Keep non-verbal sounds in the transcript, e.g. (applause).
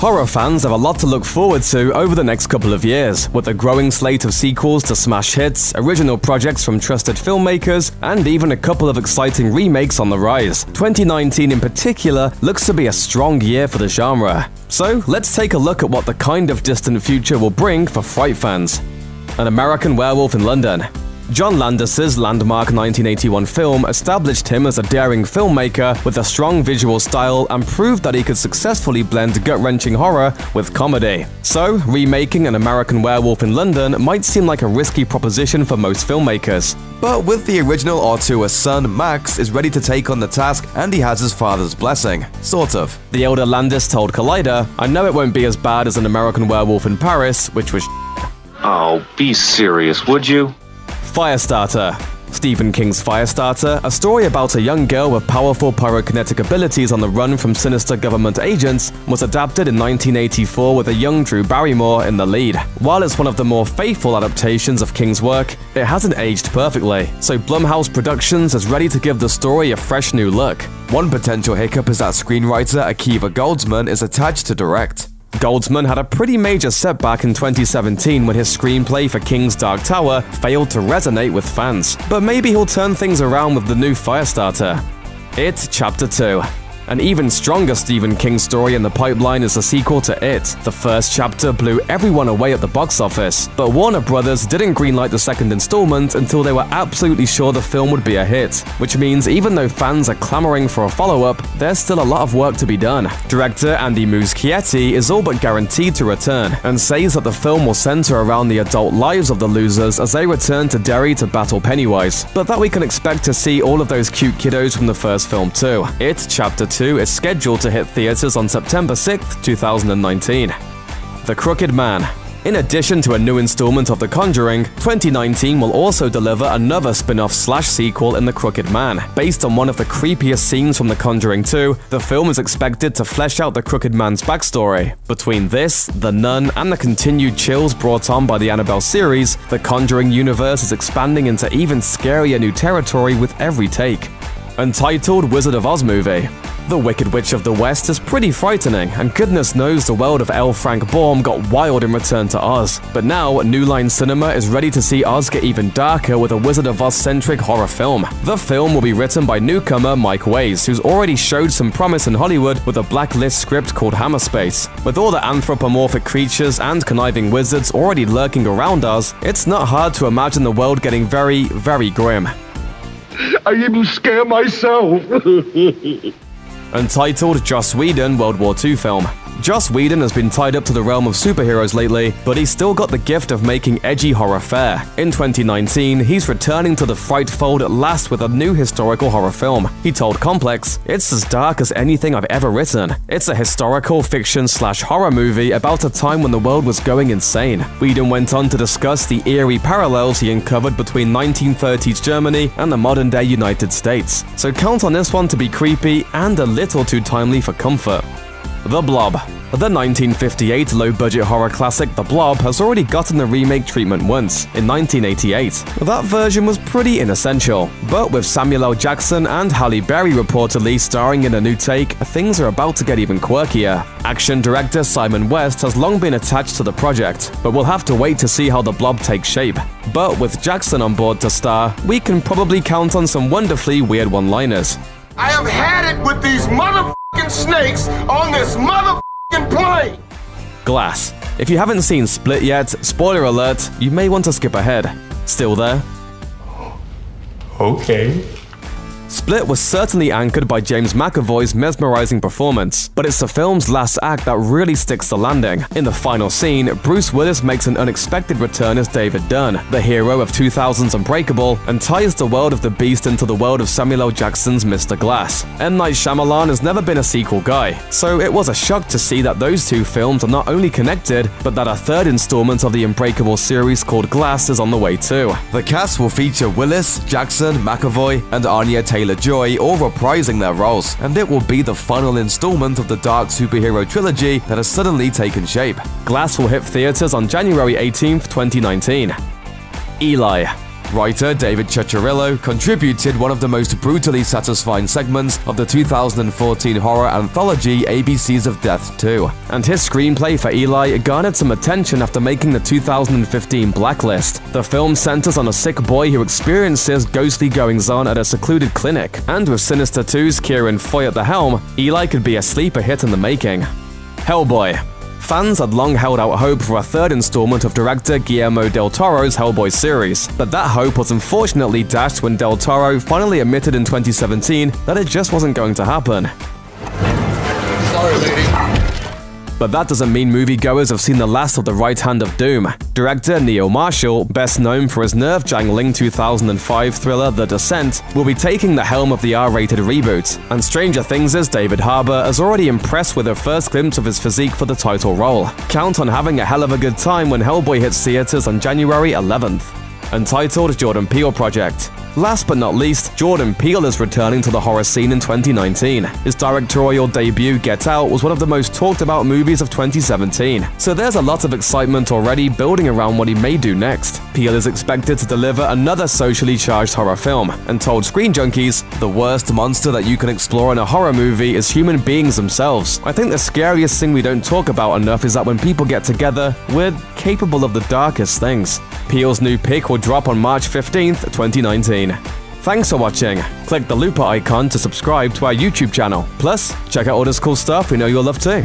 Horror fans have a lot to look forward to over the next couple of years, with a growing slate of sequels to smash hits, original projects from trusted filmmakers, and even a couple of exciting remakes on the rise. 2019 in particular looks to be a strong year for the genre. So, let's take a look at what the kind of distant future will bring for Fright fans. An American Werewolf in London John Landis's landmark 1981 film established him as a daring filmmaker with a strong visual style and proved that he could successfully blend gut-wrenching horror with comedy. So, remaking An American Werewolf in London might seem like a risky proposition for most filmmakers. But with the original Auteur's son, Max is ready to take on the task and he has his father's blessing. Sort of. The elder Landis told Collider, I know it won't be as bad as An American Werewolf in Paris, which was Oh, be serious, would you? Firestarter Stephen King's Firestarter, a story about a young girl with powerful pyrokinetic abilities on the run from sinister government agents, was adapted in 1984 with a young Drew Barrymore in the lead. While it's one of the more faithful adaptations of King's work, it hasn't aged perfectly, so Blumhouse Productions is ready to give the story a fresh new look. One potential hiccup is that screenwriter Akiva Goldsman is attached to direct. Goldsman had a pretty major setback in 2017 when his screenplay for King's Dark Tower failed to resonate with fans, but maybe he'll turn things around with the new Firestarter. It's Chapter 2 an even stronger Stephen King story in the pipeline is a sequel to It. The first chapter blew everyone away at the box office, but Warner Brothers didn't greenlight the second installment until they were absolutely sure the film would be a hit, which means even though fans are clamoring for a follow-up, there's still a lot of work to be done. Director Andy Muschietti is all but guaranteed to return, and says that the film will center around the adult lives of the losers as they return to Derry to battle Pennywise, but that we can expect to see all of those cute kiddos from the first film too. It Chapter 2 2 is scheduled to hit theaters on September 6, 2019. The Crooked Man in addition to a new installment of The Conjuring, 2019 will also deliver another spin-off slash sequel in The Crooked Man. Based on one of the creepiest scenes from The Conjuring 2, the film is expected to flesh out the Crooked Man's backstory. Between this, The Nun, and the continued chills brought on by the Annabelle series, the Conjuring universe is expanding into even scarier new territory with every take. Untitled Wizard of Oz movie the Wicked Witch of the West is pretty frightening, and goodness knows the world of L. Frank Baum got wild in Return to Oz. But now, New Line Cinema is ready to see Oz get even darker with a Wizard of Oz-centric horror film. The film will be written by newcomer Mike Way's, who's already showed some promise in Hollywood with a blacklist script called Hammerspace. With all the anthropomorphic creatures and conniving wizards already lurking around Oz, it's not hard to imagine the world getting very, very grim. I even scare myself. (laughs) Untitled Joss Whedon World War II film. Joss Whedon has been tied up to the realm of superheroes lately, but he's still got the gift of making edgy horror fare. In 2019, he's returning to the fright fold at last with a new historical horror film. He told Complex, It's as dark as anything I've ever written. It's a historical fiction slash horror movie about a time when the world was going insane. Whedon went on to discuss the eerie parallels he uncovered between 1930s Germany and the modern day United States. So count on this one to be creepy and a little too timely for comfort. The Blob the 1958 low-budget horror classic The Blob has already gotten the remake treatment once, in 1988. That version was pretty inessential, but with Samuel L. Jackson and Halle Berry reportedly starring in a new take, things are about to get even quirkier. Action director Simon West has long been attached to the project, but we'll have to wait to see how The Blob takes shape. But with Jackson on board to star, we can probably count on some wonderfully weird one-liners. I have had it with these motherfucking snakes on this motherfucking plane! Glass. If you haven't seen Split yet, spoiler alert, you may want to skip ahead. Still there? Okay. Split was certainly anchored by James McAvoy's mesmerizing performance, but it's the film's last act that really sticks the landing. In the final scene, Bruce Willis makes an unexpected return as David Dunn, the hero of 2000's Unbreakable, and ties the world of the Beast into the world of Samuel L. Jackson's Mr. Glass. M. Night Shyamalan has never been a sequel guy, so it was a shock to see that those two films are not only connected, but that a third installment of the Unbreakable series called Glass is on the way too. The cast will feature Willis, Jackson, McAvoy, and Anya Taylor Taylor-Joy all reprising their roles, and it will be the final installment of the dark superhero trilogy that has suddenly taken shape. Glass will hit theaters on January 18, 2019. Eli Writer David Chirchirillo contributed one of the most brutally satisfying segments of the 2014 horror anthology ABCs of Death 2. And his screenplay for Eli garnered some attention after making the 2015 Blacklist. The film centers on a sick boy who experiences ghostly goings-on at a secluded clinic, and with Sinister 2's Ciarán Foy at the helm, Eli could be a sleeper hit in the making. Hellboy Fans had long held out hope for a third installment of director Guillermo del Toro's Hellboy series, but that hope was unfortunately dashed when del Toro finally admitted in 2017 that it just wasn't going to happen. Sorry. But that doesn't mean moviegoers have seen the last of the right hand of Doom. Director Neil Marshall, best known for his nerve-jangling 2005 thriller The Descent, will be taking the helm of the R-rated reboot, and Stranger Things' David Harbour is already impressed with a first glimpse of his physique for the title role. Count on having a hell of a good time when Hellboy hits theaters on January 11th. Entitled Jordan Peele Project Last but not least, Jordan Peele is returning to the horror scene in 2019. His directorial debut, Get Out, was one of the most talked about movies of 2017, so there's a lot of excitement already building around what he may do next. Peele is expected to deliver another socially charged horror film, and told Screen Junkies, The worst monster that you can explore in a horror movie is human beings themselves. I think the scariest thing we don't talk about enough is that when people get together, we're capable of the darkest things. Peele's new pic will drop on March 15th, 2019. Thanks for watching. Click the looper icon to subscribe to our YouTube channel. Plus, check out all this cool stuff we know you'll love too.